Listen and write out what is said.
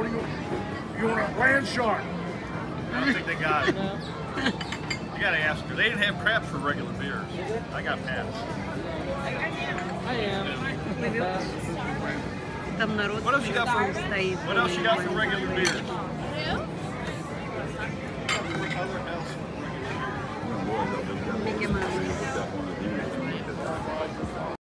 What do you? You want a land shark? I don't think they got it. You gotta ask her. They didn't have craps for regular beers. I got pats. I am. What else you got for. What else you got for regular beers?